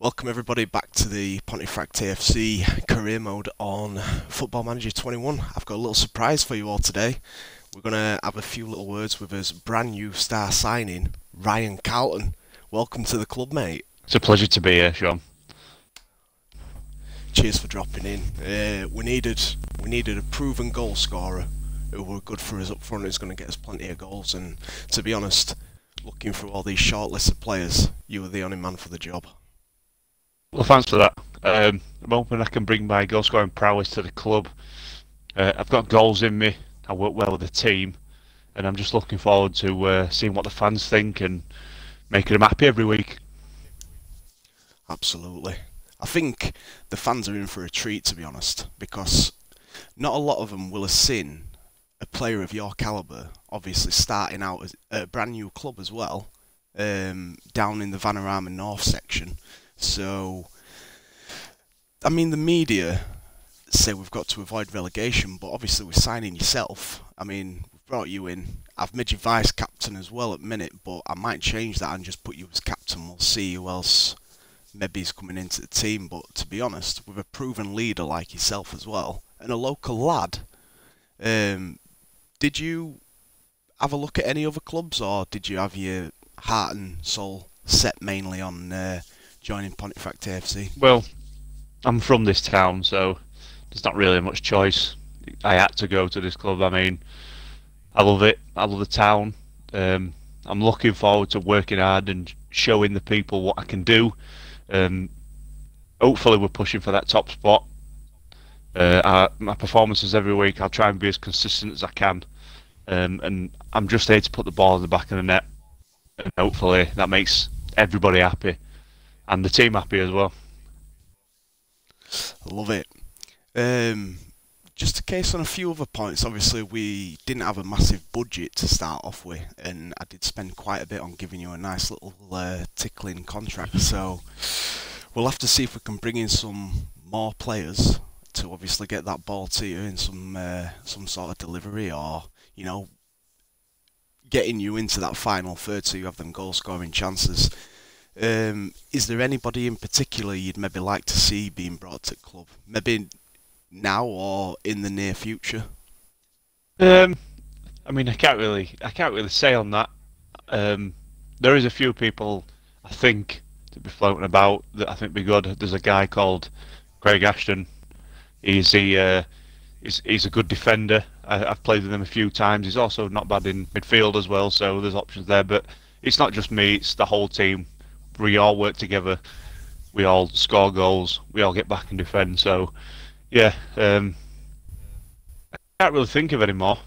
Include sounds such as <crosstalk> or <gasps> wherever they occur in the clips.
Welcome everybody back to the Pontefract AFC career mode on Football Manager 21. I've got a little surprise for you all today. We're going to have a few little words with us brand new star signing, Ryan Carlton. Welcome to the club, mate. It's a pleasure to be here, Shaun. Cheers for dropping in. Uh, we needed we needed a proven goal scorer who were good for us up front, who's going to get us plenty of goals. And to be honest, looking through all these shortlisted players, you were the only man for the job. Well, thanks for that. Um, I'm hoping I can bring my goal scoring prowess to the club. Uh, I've got goals in me. I work well with the team, and I'm just looking forward to uh, seeing what the fans think and making them happy every week. Absolutely. I think the fans are in for a treat, to be honest, because not a lot of them will have seen a player of your calibre, obviously starting out at a brand new club as well, um, down in the Vanarama North section so, I mean, the media say we've got to avoid relegation, but obviously we're signing yourself. I mean, we've brought you in. I've made you vice captain as well at minute, but I might change that and just put you as captain. We'll see who else maybe is coming into the team. But to be honest, with a proven leader like yourself as well, and a local lad, um, did you have a look at any other clubs, or did you have your heart and soul set mainly on? Uh, joining Pontefract AFC? Well, I'm from this town, so there's not really much choice. I had to go to this club. I mean, I love it. I love the town. Um, I'm looking forward to working hard and showing the people what I can do. Um, hopefully, we're pushing for that top spot. Uh, my performances every week, I'll try and be as consistent as I can. Um, and I'm just here to put the ball in the back of the net. And hopefully, that makes everybody happy and the team happy as well. Love it. Um, just a case on a few other points. Obviously, we didn't have a massive budget to start off with, and I did spend quite a bit on giving you a nice little uh, tickling contract. So we'll have to see if we can bring in some more players to obviously get that ball to you in some uh, some sort of delivery, or you know, getting you into that final third so you have them goal scoring chances. Um, is there anybody in particular you'd maybe like to see being brought to the club? Maybe now or in the near future? Um, I mean, I can't really, I can't really say on that. Um, there is a few people I think to be floating about that I think be good. There's a guy called Craig Ashton. He's the, uh, he's, he's a good defender. I, have played with him a few times. He's also not bad in midfield as well, so there's options there. But it's not just me; it's the whole team we all work together. We all score goals. We all get back and defend. So, yeah, um, I can't really think of any more.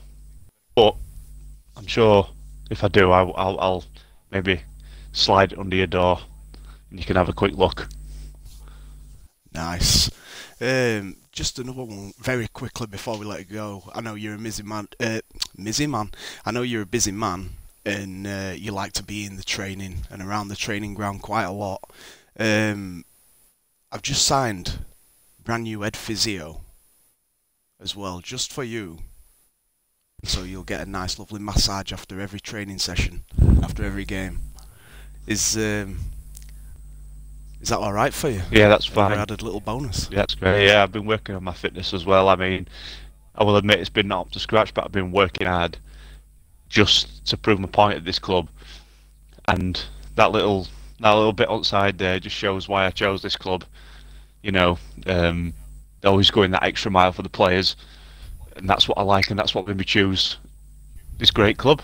But I'm sure if I do, I'll, I'll, I'll maybe slide under your door, and you can have a quick look. Nice. Um, just another one very quickly before we let it go. I know you're a busy man. Uh, busy man. I know you're a busy man, and uh, you like to be in the training and around the training ground quite a lot. Um, I've just signed brand new Ed Physio as well, just for you. So you'll get a nice, lovely massage after every training session, after every game. Is um, is that all right for you? Yeah, that's fine. I added a little bonus. Yeah, that's great. Yeah, I've been working on my fitness as well. I mean, I will admit it's been not up to scratch, but I've been working hard just to prove my point at this club. And that little that little bit outside there just shows why I chose this club. You know, um, always going that extra mile for the players, and that's what I like, and that's what made me choose this great club.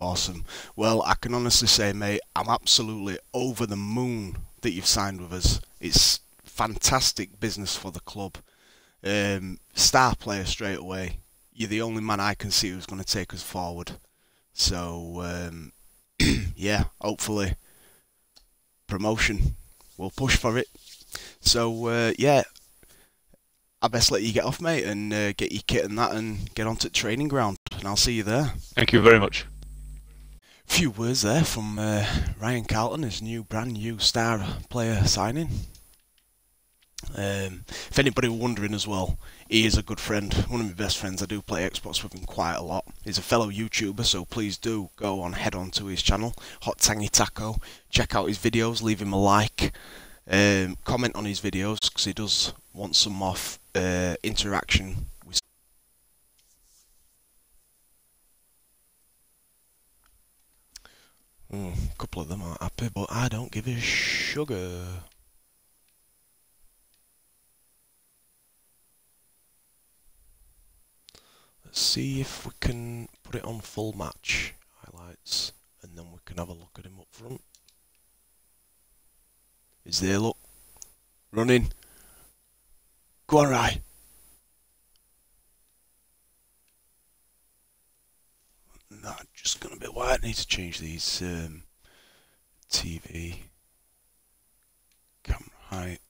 Awesome. Well, I can honestly say, mate, I'm absolutely over the moon that you've signed with us. It's fantastic business for the club. Um, star player straight away you're the only man I can see who's going to take us forward. So, um, <clears throat> yeah, hopefully, promotion. We'll push for it. So, uh, yeah, I best let you get off, mate, and uh, get your kit and that and get onto the training ground. And I'll see you there. Thank you very much. Few words there from uh, Ryan Carlton, his new brand new star player signing. Um, if anybody were wondering as well, he is a good friend, one of my best friends. I do play Xbox with him quite a lot. He's a fellow YouTuber, so please do go on, head on to his channel, Hot Tangy Taco. Check out his videos, leave him a like, um, comment on his videos because he does want some more uh, interaction with. Mm, a couple of them aren't happy, but I don't give a sugar. See if we can put it on full match highlights and then we can have a look at him up front. Is there, look. Running. Go on. Not just gonna be white. Need to change these um, TV camera height,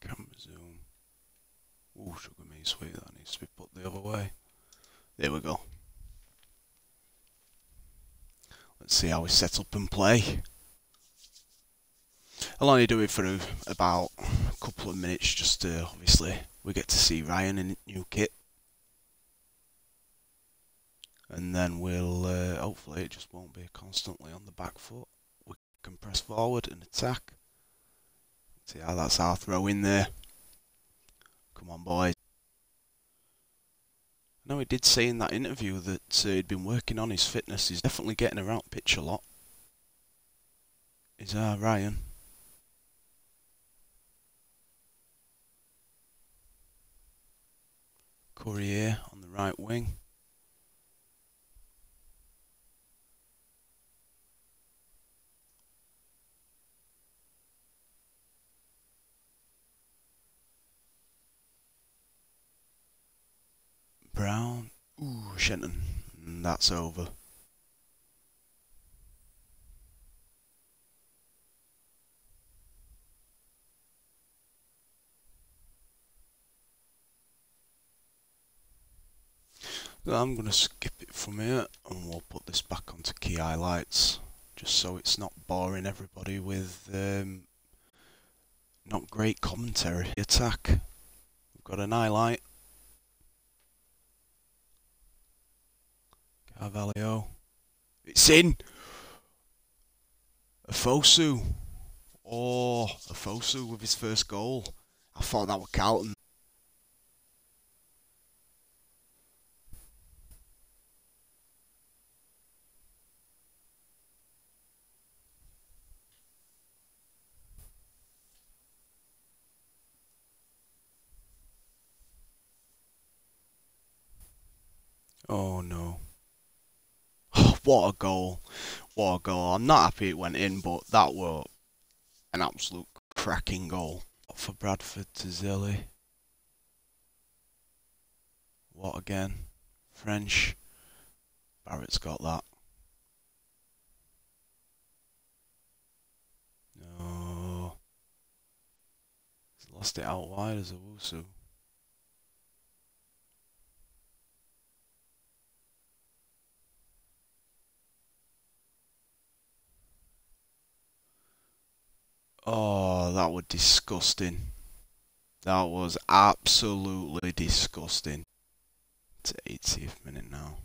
camera zoom. Sugar me sweet. That needs to be put the other way. There we go. Let's see how we set up and play. I'll only do it for about a couple of minutes just to, obviously, we get to see Ryan in new kit. And then we'll, uh, hopefully it just won't be constantly on the back foot. We can press forward and attack. See how that's our throw in there. Come on boys. I know he did say in that interview that uh, he'd been working on his fitness. He's definitely getting around pitch a lot. Is our Ryan? Courier on the right wing. Brown. Ooh, Shenton. That's over. I'm going to skip it from here and we'll put this back onto key highlights just so it's not boring everybody with um, not great commentary. Attack. We've got an highlight. Carvalho. It's in! Afosu. Oh, Afosu with his first goal. I thought that was Carlton. Oh no. What a goal. What a goal. I'm not happy it went in, but that was an absolute cracking goal. For Bradford to Zilly. What again? French. Barrett's got that. No. He's lost it out wide as a Wusu. Oh, that was disgusting. That was absolutely disgusting. It's 80th minute now.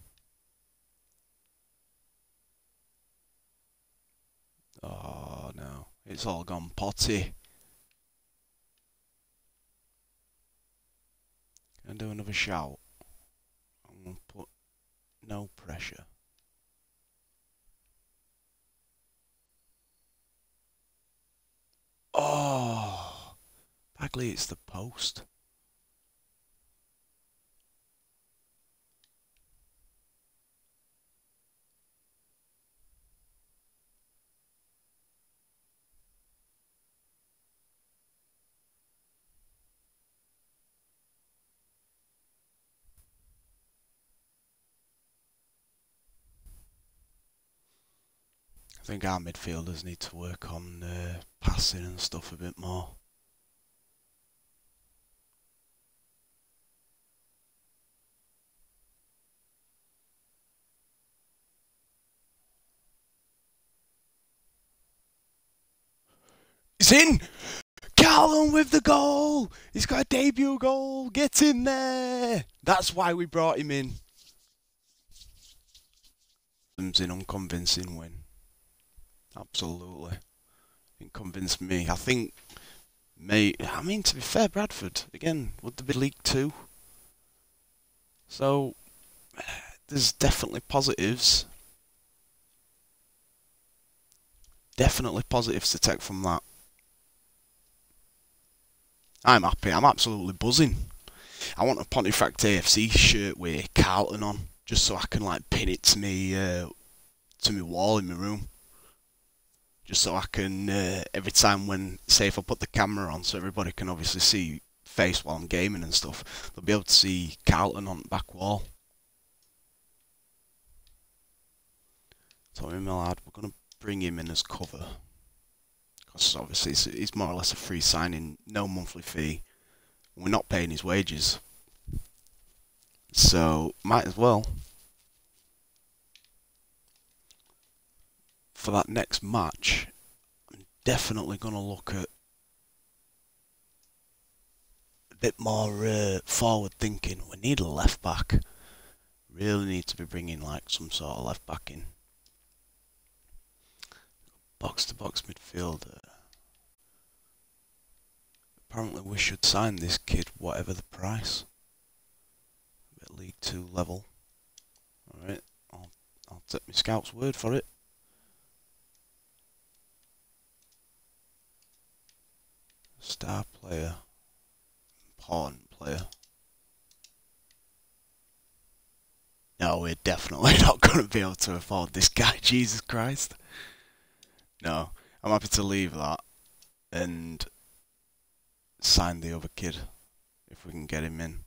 Oh no, it's all gone potty. Can I do another shout? I'm to put no pressure. Oh, Bagley, it's the post. I think our midfielders need to work on uh, passing and stuff a bit more. It's in! Carlton with the goal! He's got a debut goal! Get in there! That's why we brought him in. In unconvincing win. Absolutely. Didn't convince me. I think, mate, I mean, to be fair, Bradford, again, would there be League Two? So, there's definitely positives. Definitely positives to take from that. I'm happy. I'm absolutely buzzing. I want a Pontefract AFC shirt with Carlton on, just so I can like pin it to me uh, to my wall in my room. Just so I can uh, every time when say if I put the camera on, so everybody can obviously see face while I'm gaming and stuff, they'll be able to see Carlton on the back wall. Tommy Millard, we're gonna bring him in as cover because obviously it's more or less a free signing, no monthly fee. We're not paying his wages, so might as well. For that next match, I'm definitely going to look at a bit more uh, forward thinking. We need a left back. Really need to be bringing like some sort of left back in. Box to box midfielder. Apparently we should sign this kid whatever the price. League 2 level. Alright, I'll, I'll take my scout's word for it. Star player. Pawn player. No, we're definitely <laughs> not going to be able to afford this guy, <laughs> Jesus Christ. No, I'm happy to leave that and sign the other kid if we can get him in.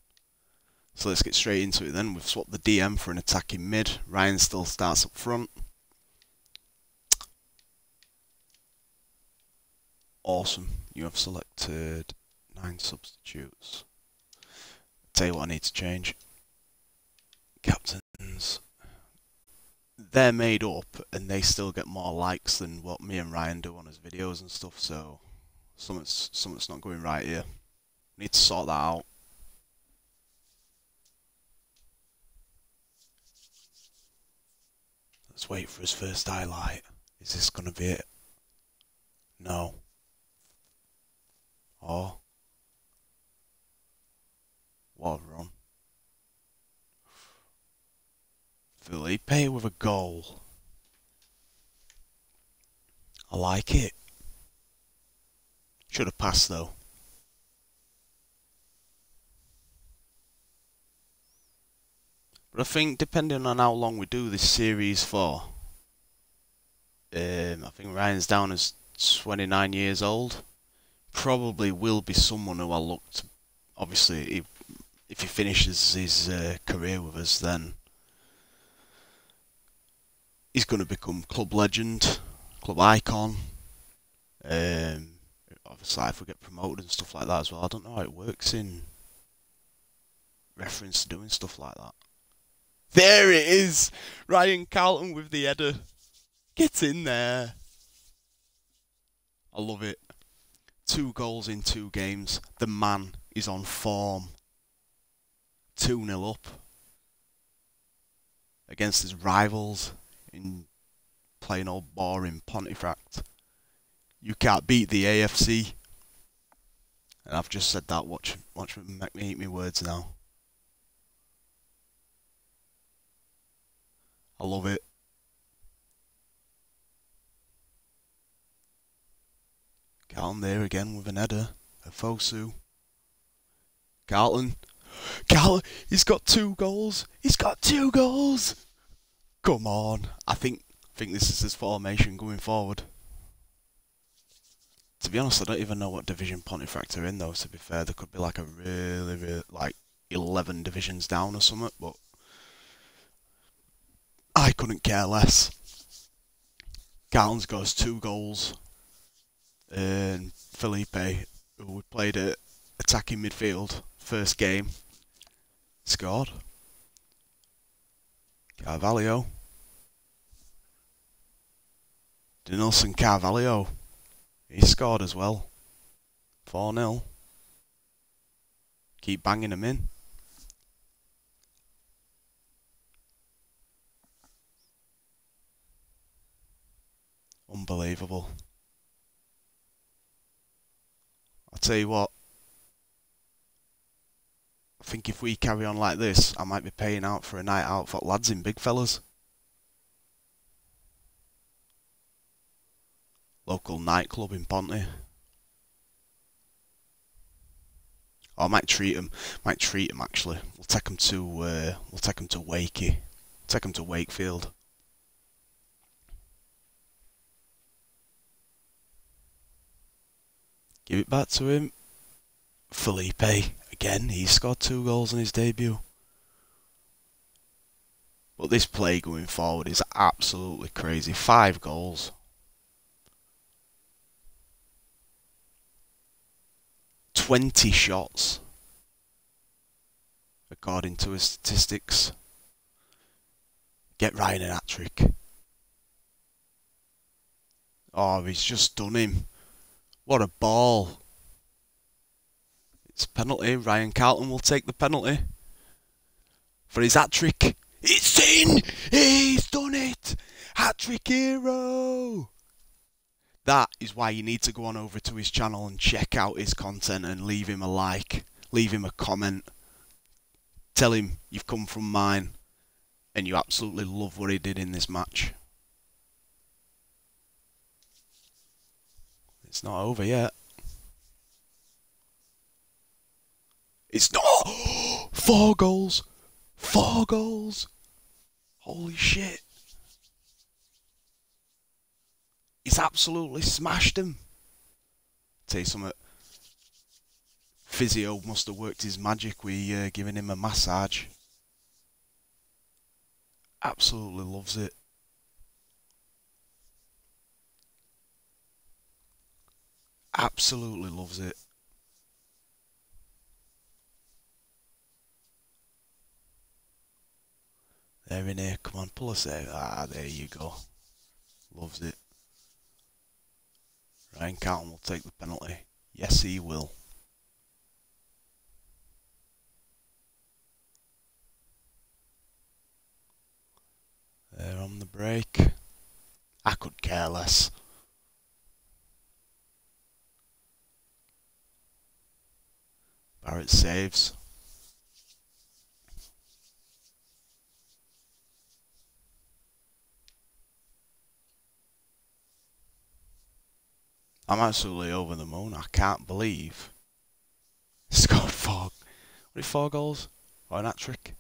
So let's get straight into it then. We've swapped the DM for an attacking mid. Ryan still starts up front. Awesome. You have selected nine substitutes. tell you what I need to change. Captains. They're made up and they still get more likes than what me and Ryan do on his videos and stuff, so Something's, something's not going right here. Need to sort that out. Let's wait for his first highlight. Is this going to be it? No. Oh. What a run. Felipe with a goal. I like it. Should have passed though. But I think depending on how long we do this series for, um, I think Ryan's down as 29 years old. Probably will be someone who I'll look to. Obviously, if, if he finishes his uh, career with us, then he's going to become club legend, club icon. Um, obviously if we get promoted and stuff like that as well. I don't know how it works in reference to doing stuff like that. There it is! Ryan Carlton with the header. Get in there. I love it. Two goals in two games. The man is on form. 2 0 up against his rivals in plain old boring Pontefract. You can't beat the AFC. And I've just said that. Watch, watch me eat my words now. I love it. Carlton there again with an header. Afosu. Carlton. Carlton, he's got two goals. He's got two goals. Come on. I think I think this is his formation going forward. To be honest, I don't even know what division Pontefract are in though, to be fair. There could be like a really, really, like 11 divisions down or something, but I couldn't care less. Carlton's got two goals. And Felipe, who we played at attacking midfield, first game, scored. Carvalho. Denilson Carvalho he scored as well. 4 0. Keep banging them in. Unbelievable. I'll tell you what. I think if we carry on like this, I might be paying out for a night out for lads in big fellas. Local nightclub in Ponty. Oh, I might treat them. Might treat them actually. We'll take them to. Uh, we'll take them to Wakey. Take them to Wakefield. Give it back to him. Felipe again. He scored two goals in his debut. But this play going forward is absolutely crazy. Five goals. Twenty shots. According to his statistics. Get Ryan an hat trick. Oh, he's just done him. What a ball. It's penalty. Ryan Carlton will take the penalty. For his hat trick. It's in! He's done it! Hat trick hero! That is why you need to go on over to his channel and check out his content and leave him a like, leave him a comment. Tell him you've come from mine and you absolutely love what he did in this match. It's not over yet. It's not! <gasps> Four goals! Four goals! Holy shit. He's absolutely smashed him. Tell you something. Physio must have worked his magic with uh, giving him a massage. Absolutely loves it. Absolutely loves it. They're in here. Come on, pull us out. Ah, there you go. Loves it. Ryan Carlton will take the penalty. Yes, he will. They're on the break. I could care less. Barrett saves. I'm absolutely over the moon. I can't believe scored <laughs> four. What four goals? Or an hat trick?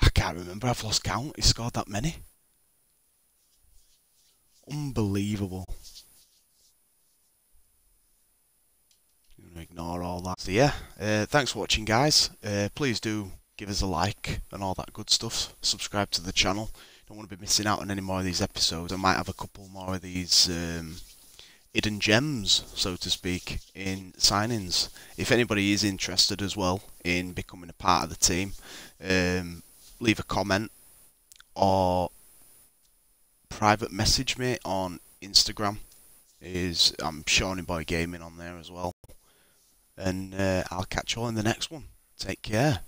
I can't remember. I've lost count. He scored that many. Unbelievable. Ignore all that. So yeah, uh, thanks for watching, guys. Uh, please do give us a like and all that good stuff. Subscribe to the channel. Don't want to be missing out on any more of these episodes. I might have a couple more of these. Um, hidden gems, so to speak, in signings. If anybody is interested as well in becoming a part of the team, um, leave a comment or private message me on Instagram. Is I'm Shauny Boy Gaming on there as well, and uh, I'll catch you all in the next one. Take care.